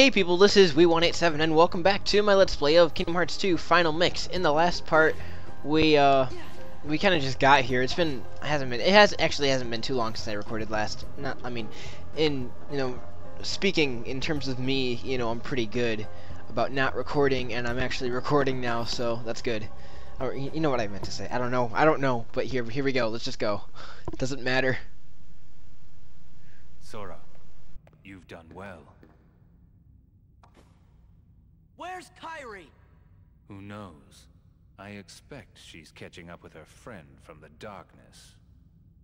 Hey people, this is wee187 and welcome back to my Let's Play of Kingdom Hearts 2 Final Mix. In the last part, we uh we kind of just got here. It's been hasn't been it has actually hasn't been too long since I recorded last. Not I mean, in you know, speaking in terms of me, you know, I'm pretty good about not recording and I'm actually recording now, so that's good. Or you know what I meant to say. I don't know. I don't know, but here here we go. Let's just go. It doesn't matter. Sora, you've done well. Where's Kairi? Who knows? I expect she's catching up with her friend from the darkness.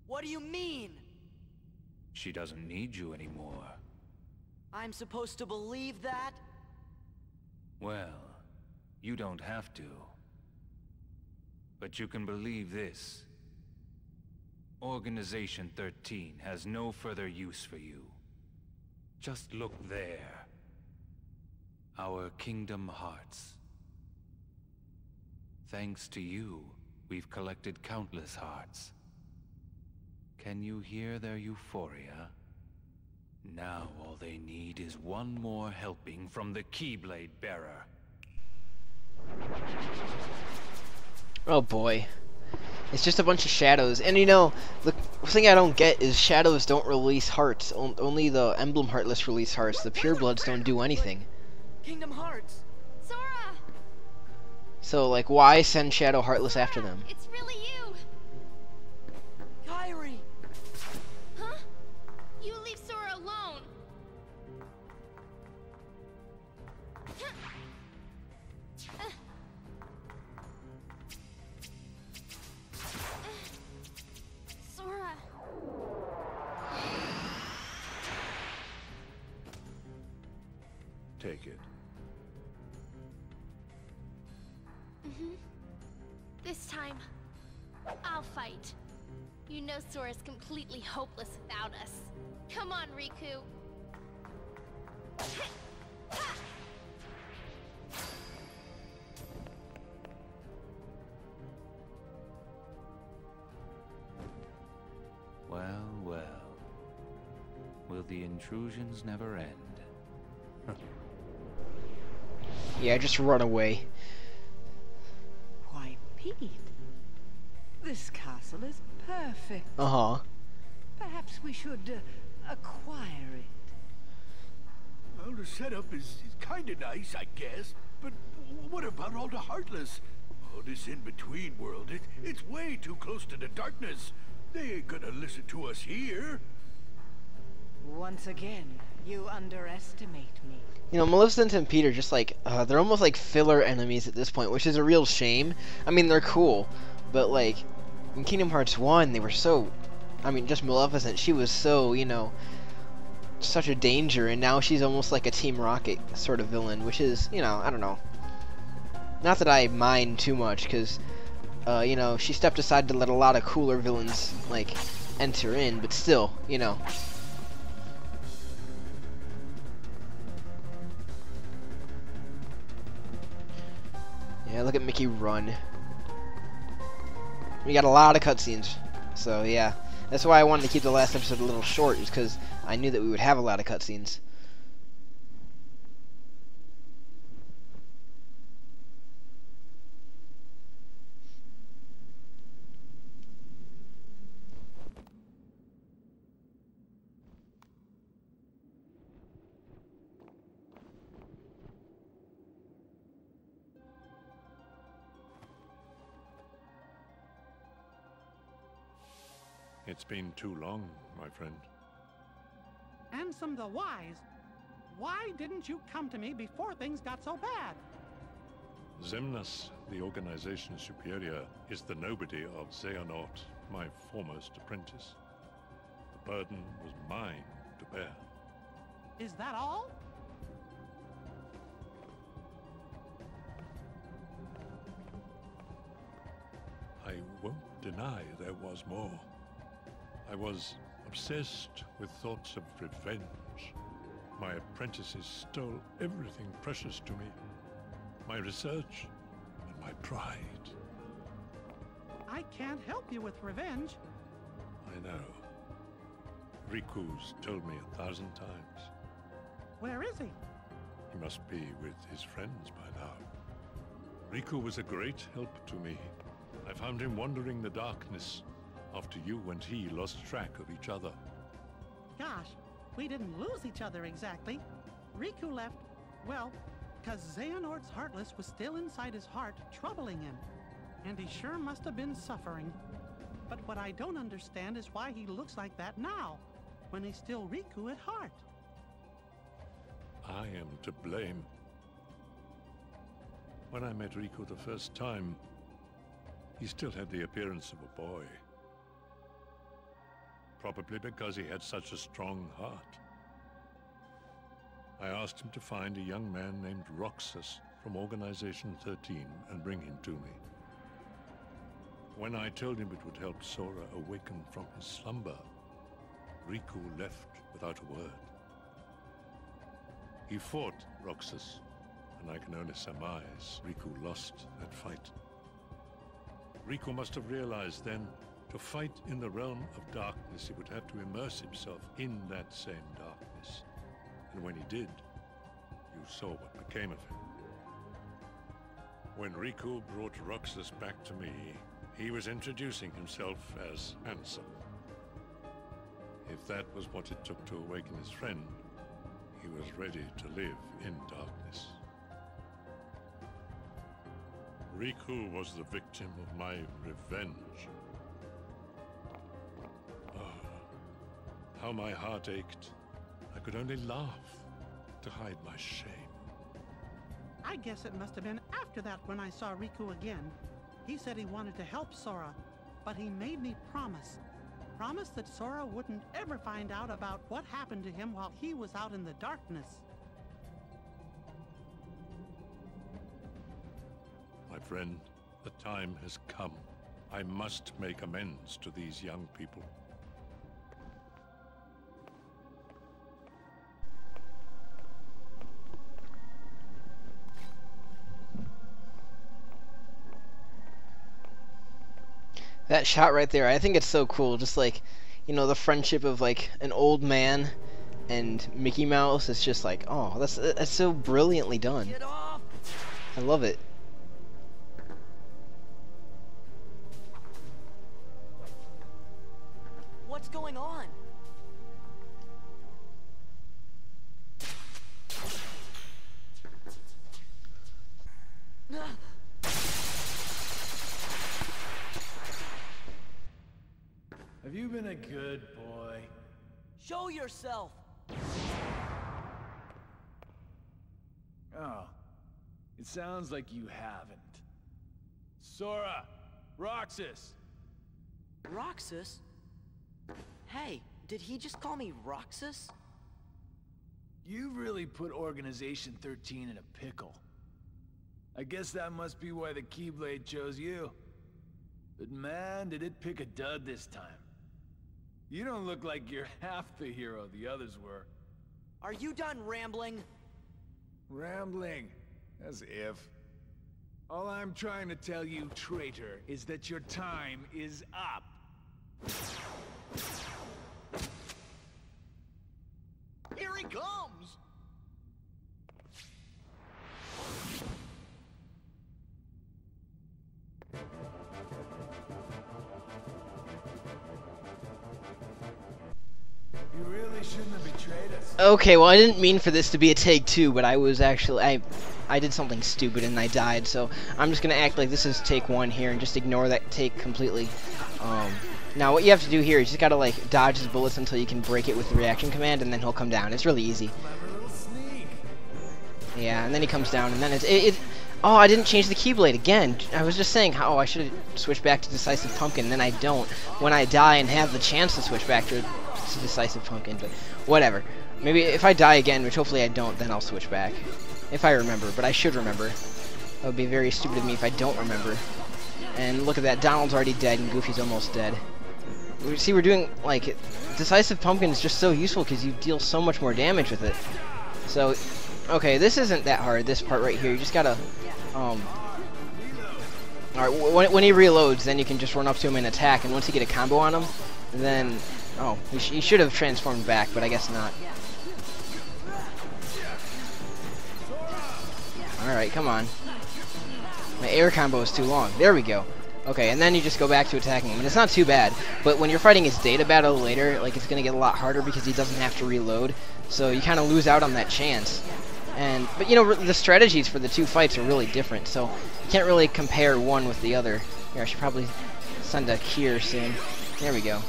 What do you mean? She doesn't need you anymore. I'm supposed to believe that? Well, you don't have to. But you can believe this. Organization 13 has no further use for you. Just look there. Our Kingdom Hearts. Thanks to you, we've collected countless hearts. Can you hear their euphoria? Now all they need is one more helping from the Keyblade Bearer. Oh boy. It's just a bunch of shadows. And you know, the thing I don't get is shadows don't release hearts. Only the Emblem Heartless release hearts. The Purebloods don't do anything. Kingdom Hearts. Sora! So, like, why send Shadow Heartless after them? It's really you! Kairi! Huh? You leave Sora alone! Sora! Take it. Mm-hmm. This time, I'll fight. You know Sora's completely hopeless without us. Come on, Riku. Well, well. Will the intrusions never end? Yeah, just run away. Why, Pete, this castle is perfect. Uh-huh. Perhaps we should uh, acquire it. Well, the setup is, is kind of nice, I guess. But what about all the Heartless? Oh, this in-between world, it, it's way too close to the darkness. They ain't gonna listen to us here. Once again, you underestimate me. You know, Maleficent and Peter just like, uh, they're almost like filler enemies at this point, which is a real shame. I mean, they're cool, but like, in Kingdom Hearts 1, they were so, I mean, just Maleficent, she was so, you know, such a danger, and now she's almost like a Team Rocket sort of villain, which is, you know, I don't know. Not that I mind too much, because, uh, you know, she stepped aside to let a lot of cooler villains, like, enter in, but still, you know. Yeah, look at Mickey run. We got a lot of cutscenes, so yeah. That's why I wanted to keep the last episode a little short, is because I knew that we would have a lot of cutscenes. It's been too long, my friend. Ansem the Wise, why didn't you come to me before things got so bad? Xemnas, the organization superior, is the nobody of Xehanort, my foremost apprentice. The burden was mine to bear. Is that all? I won't deny there was more. I was obsessed with thoughts of revenge. My apprentices stole everything precious to me. My research and my pride. I can't help you with revenge. I know. Riku's told me a thousand times. Where is he? He must be with his friends by now. Riku was a great help to me. I found him wandering the darkness after you and he lost track of each other. Gosh, we didn't lose each other exactly. Riku left, well, because Xehanort's Heartless was still inside his heart, troubling him. And he sure must have been suffering. But what I don't understand is why he looks like that now, when he's still Riku at heart. I am to blame. When I met Riku the first time, he still had the appearance of a boy. Probably because he had such a strong heart. I asked him to find a young man named Roxas from Organization 13 and bring him to me. When I told him it would help Sora awaken from his slumber, Riku left without a word. He fought Roxas, and I can only surmise Riku lost that fight. Riku must have realized then, to fight in the realm of darkness, he would have to immerse himself in that same darkness. And when he did, you saw what became of him. When Riku brought Roxas back to me, he was introducing himself as Ansem. If that was what it took to awaken his friend, he was ready to live in darkness. Riku was the victim of my revenge. How my heart ached. I could only laugh to hide my shame. I guess it must have been after that when I saw Riku again. He said he wanted to help Sora, but he made me promise. Promise that Sora wouldn't ever find out about what happened to him while he was out in the darkness. My friend, the time has come. I must make amends to these young people. That shot right there, I think it's so cool. Just like, you know, the friendship of like an old man and Mickey Mouse. It's just like, oh, that's that's so brilliantly done. I love it. Show yourself! Oh, it sounds like you haven't. Sora! Roxas! Roxas? Hey, did he just call me Roxas? You've really put Organization 13 in a pickle. I guess that must be why the Keyblade chose you. But man, did it pick a dud this time. You don't look like you're half the hero the others were. Are you done rambling? Rambling. As if. All I'm trying to tell you, traitor, is that your time is up. Okay, well I didn't mean for this to be a take two, but I was actually I I did something stupid and I died, so I'm just gonna act like this is take one here and just ignore that take completely. Um, now what you have to do here is you just gotta like dodge his bullets until you can break it with the reaction command, and then he'll come down. It's really easy. Yeah, and then he comes down, and then it's it. it oh, I didn't change the Keyblade again. I was just saying how I should switch back to Decisive Pumpkin, and then I don't when I die and have the chance to switch back to, to Decisive Pumpkin. But whatever. Maybe if I die again, which hopefully I don't, then I'll switch back. If I remember, but I should remember. That would be very stupid of me if I don't remember. And look at that, Donald's already dead and Goofy's almost dead. See we're doing, like, Decisive Pumpkin is just so useful because you deal so much more damage with it. So, okay, this isn't that hard, this part right here. You just gotta, um... Alright, when, when he reloads, then you can just run up to him and attack, and once you get a combo on him, then... Oh, he, sh he should have transformed back, but I guess not. Alright, come on. My air combo is too long. There we go. Okay, and then you just go back to attacking him. And it's not too bad, but when you're fighting his data battle later, like, it's going to get a lot harder because he doesn't have to reload. So you kind of lose out on that chance. And But, you know, the strategies for the two fights are really different, so you can't really compare one with the other. Here, I should probably send a cure soon. There we go.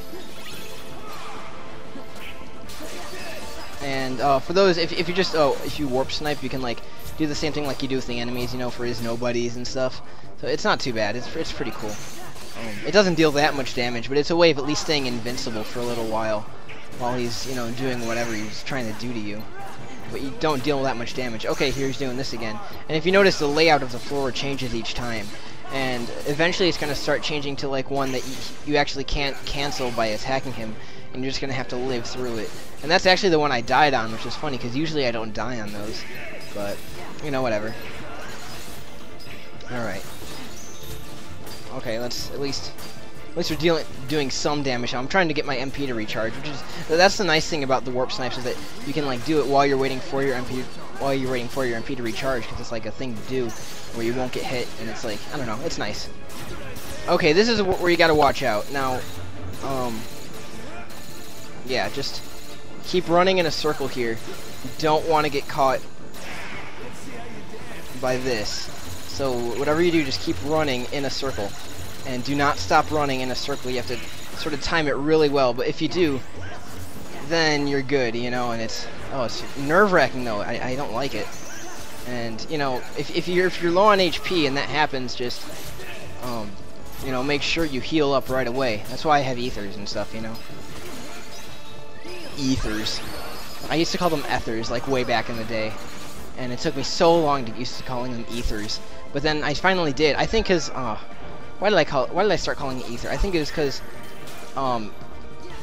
And uh, for those, if, if you just, oh, if you warp snipe, you can, like, do the same thing like you do with the enemies, you know, for his nobodies and stuff. So it's not too bad. It's, it's pretty cool. Um, it doesn't deal that much damage, but it's a way of at least staying invincible for a little while while he's, you know, doing whatever he's trying to do to you. But you don't deal that much damage. Okay, here he's doing this again. And if you notice, the layout of the floor changes each time. And eventually it's going to start changing to like one that you, you actually can't cancel by attacking him. And you're just going to have to live through it. And that's actually the one I died on, which is funny, because usually I don't die on those. But, you know, whatever. Alright. Okay, let's at least at least we're dealing doing some damage. I'm trying to get my MP to recharge, which is that's the nice thing about the warp snipes is that you can like do it while you're waiting for your MP while you're waiting for your MP to recharge because it's like a thing to do where you won't get hit and it's like I don't know, it's nice. Okay, this is where you got to watch out. Now, um, yeah, just keep running in a circle here. You don't want to get caught by this. So whatever you do, just keep running in a circle. And do not stop running in a circle. You have to sort of time it really well. But if you do, then you're good, you know, and it's... Oh, it's nerve-wracking, though. I, I don't like it. And, you know, if, if, you're, if you're low on HP and that happens, just, um, you know, make sure you heal up right away. That's why I have ethers and stuff, you know. Ethers. I used to call them ethers, like, way back in the day. And it took me so long to get used to calling them ethers. But then I finally did. I think because, uh, why did I call it, why did I start calling it ether? I think it was because, um,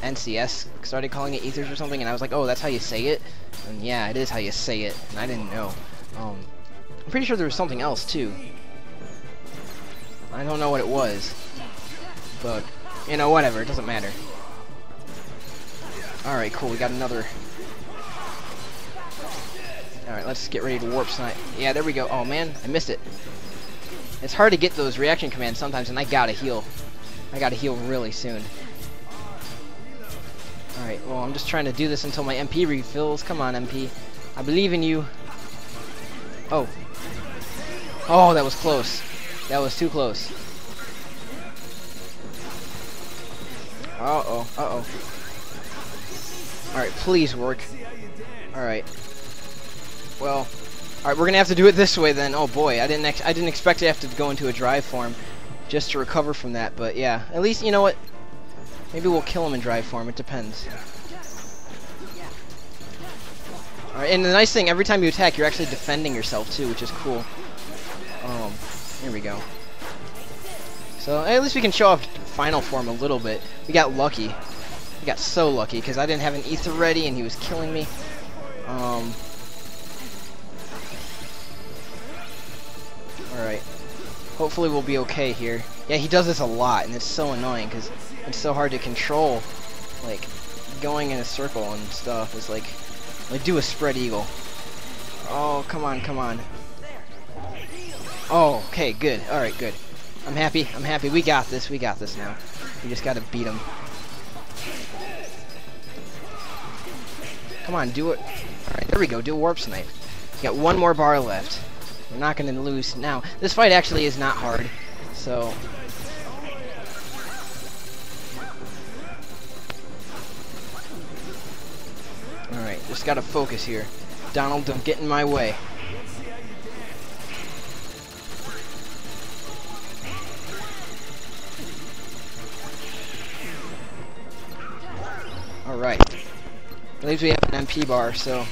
NCS started calling it ethers or something, and I was like, oh, that's how you say it? And yeah, it is how you say it, and I didn't know. Um, I'm pretty sure there was something else, too. I don't know what it was. But, you know, whatever, it doesn't matter. Alright, cool, we got another... Alright, let's get ready to warp snipe. Yeah, there we go. Oh, man, I missed it. It's hard to get those reaction commands sometimes, and I gotta heal. I gotta heal really soon. Alright, well, I'm just trying to do this until my MP refills. Come on, MP. I believe in you. Oh. Oh, that was close. That was too close. Uh-oh, uh-oh. Alright, please work. Alright. Well, alright, we're gonna have to do it this way then. Oh boy, I didn't I didn't expect to have to go into a drive form just to recover from that, but yeah. At least, you know what? Maybe we'll kill him in drive form, it depends. Alright, and the nice thing, every time you attack, you're actually defending yourself too, which is cool. Um, here we go. So, at least we can show off final form a little bit. We got lucky. We got so lucky, because I didn't have an ether ready, and he was killing me. Um... Alright. Hopefully we'll be okay here. Yeah, he does this a lot, and it's so annoying, because it's so hard to control. Like, going in a circle and stuff is like... Like, do a spread eagle. Oh, come on, come on. Oh, okay, good. Alright, good. I'm happy, I'm happy. We got this, we got this now. We just gotta beat him. Come on, do it. Alright, there we go, do a warp snipe. You got one more bar left. We're not gonna lose now. This fight actually is not hard, so... Alright, just gotta focus here. Donald, don't get in my way. Alright. At least we have an MP bar, so...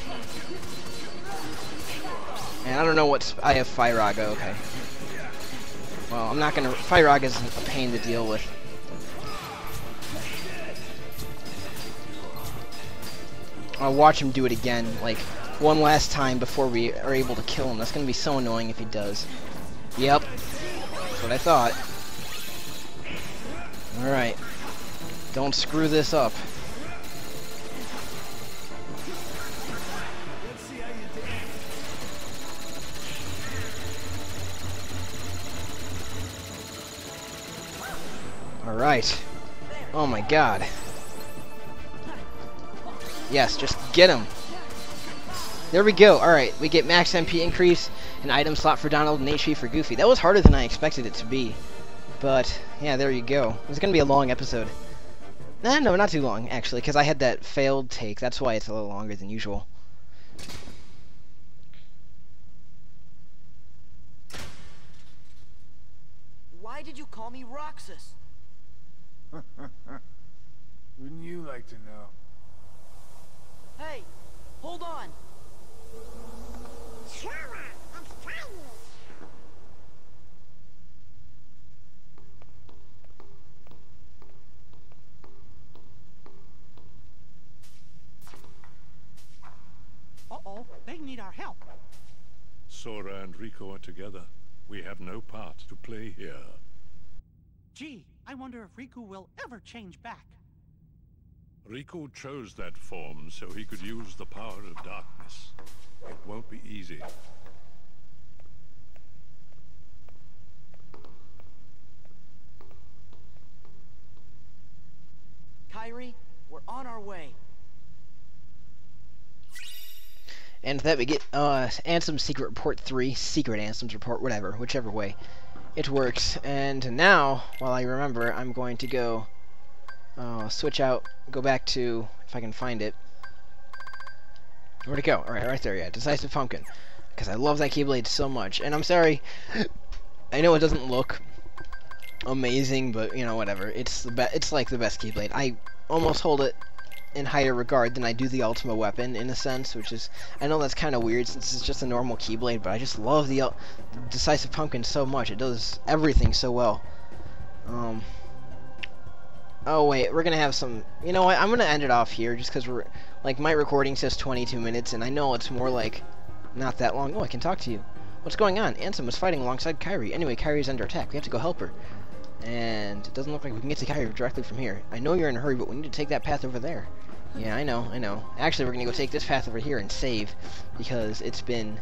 And I don't know what's... I have Firaga, okay. Well, I'm not gonna... Firaga is a pain to deal with. I'll watch him do it again, like, one last time before we are able to kill him. That's gonna be so annoying if he does. Yep. That's what I thought. Alright. Don't screw this up. Alright. Oh my god. Yes, just get him. There we go. Alright, we get max MP increase, an item slot for Donald, and HP for Goofy. That was harder than I expected it to be. But, yeah, there you go. It's going to be a long episode. Nah, no, not too long, actually, because I had that failed take. That's why it's a little longer than usual. Why did you call me Roxas? Wouldn't you like to know? Hey, hold on. Uh-oh, they need our help. Sora and Riku are together. We have no part to play here. Gee, I wonder if Riku will ever change back. Riku chose that form so he could use the power of darkness. It won't be easy. Kairi, we're on our way. And with that we get uh, Ansem Secret Report 3, Secret Ansem's Report, whatever, whichever way it works. And now, while I remember, I'm going to go uh, switch out, go back to, if I can find it. Where'd it go? Alright, right there, yeah, Decisive Pumpkin. Because I love that Keyblade so much. And I'm sorry, I know it doesn't look amazing, but, you know, whatever. It's the be it's like the best Keyblade. I almost hold it in higher regard than I do the Ultima weapon, in a sense, which is, I know that's kind of weird since it's just a normal Keyblade, but I just love the Decisive Pumpkin so much. It does everything so well. Um, oh wait, we're gonna have some, you know what, I'm gonna end it off here, just because we're, like, my recording says 22 minutes, and I know it's more like, not that long. Oh, I can talk to you. What's going on? Ansem was fighting alongside Kairi. Anyway, Kairi's under attack. We have to go help her. And it doesn't look like we can get to Kairi directly from here. I know you're in a hurry, but we need to take that path over there. Yeah, I know, I know. Actually, we're going to go take this path over here and save, because it's been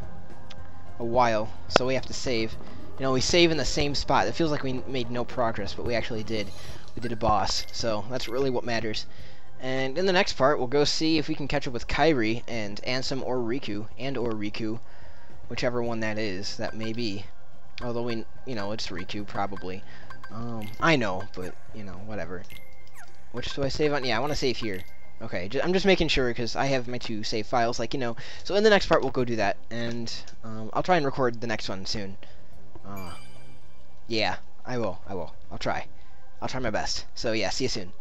a while, so we have to save. You know, we save in the same spot. It feels like we made no progress, but we actually did. We did a boss, so that's really what matters. And in the next part, we'll go see if we can catch up with Kairi and Ansem or Riku, and or Riku, whichever one that is, that may be. Although we, you know, it's Riku, probably. Um, I know, but, you know, whatever. Which do I save on? Yeah, I want to save here. Okay, I'm just making sure because I have my two save files, like, you know. So in the next part, we'll go do that. And um, I'll try and record the next one soon. Uh, yeah, I will. I will. I'll try. I'll try my best. So yeah, see you soon.